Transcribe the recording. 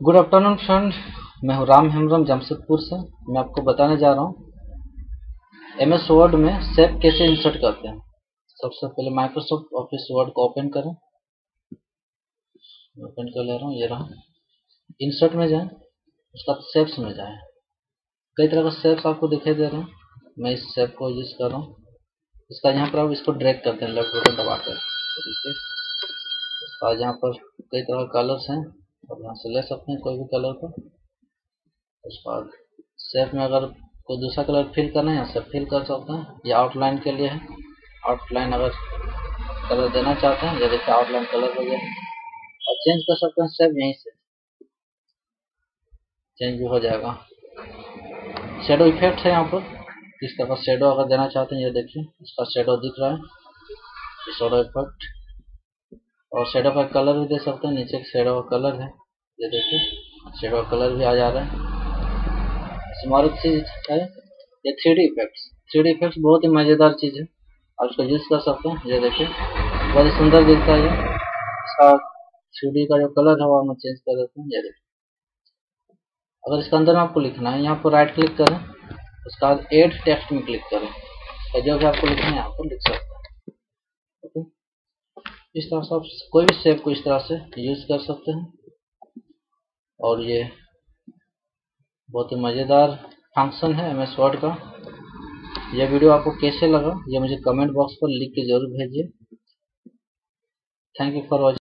Good afternoon friend मैं हूँ राम हेमरम जमशेदपुर से। मैं आपको बताने जा रहा हूँ। एम एस वर्ड में सेप कैसे इंसर्ट करते हैं? सबसे पहले माइक्रोसॉफ्ट ऑफ़िस वर्ड को ओपन करें। ओपन कर ले रहा हूँ, ये रहा। इंसर्ट में जाएँ, उसके बाद सेप्स में जाएँ। कई तरह का सेप्स आपको दिखाई दे रहे हैं। मैं इस सेप को यूज़ कर रहा हूँ। इसका यहाँ पर आप इसको ड्रैग करते हैं लेफ़्ट बटन दबाकर यहाँ पर कई तरह के कलर्स हैं। और यहाँ से ले सकते हैं कोई भी कलर को। उसके बाद सेप में अगर कोई दूसरा कलर फिल करना है, यहाँ से फिल कर सकते हैं। ये आउटलाइन के लिए है। आउटलाइन अगर कलर देना चाहते हैं, या देखिए आउटलाइन कलर वगैरह और चेंज कर सकते हैं सेप यहीं से। चेंज भी हो जाएगा। शेडो इफ़ेक्ट है यहाँ पर। इस तरह शेडो अगर देना चाहते हैं, ये देखिए, इसका शेडो दिख रहा है। शेडो इफ़ेक्ट और शेडो का कलर भी दे सकते हैं, नीचे शेडो का कलर है। ये देखिए शेडो का कलर भी आ जा रहा है। इसमें चीज़ है, ये three D effect three D effect बहुत ही मज़ेदार चीज़ है, आप इसको यूज़ कर सकते हैं। ये देखिए, बहुत ही सुंदर दिखता है ये। इसका थ्री डी का जो कलर है, वो हम चेंज कर देते हैं। ये देखिए, अगर इसके अंदर में आपको लिखना है, यहाँ पर राइट क्लिक करें, उसके बाद एड टेक्स्ट में क्लिक करें। जो भी आपको लिखना है, यहाँ पर लिख सकते हैं। इस तरह से आप कोई भी शेप को इस तरह से यूज़ कर सकते हैं। और ये बहुत ही मज़ेदार फ़ंक्शन है एम एस वर्ड का। यह वीडियो आपको कैसे लगा ये मुझे कमेंट बॉक्स पर लिख के ज़रूर भेजिए। Thank you for watching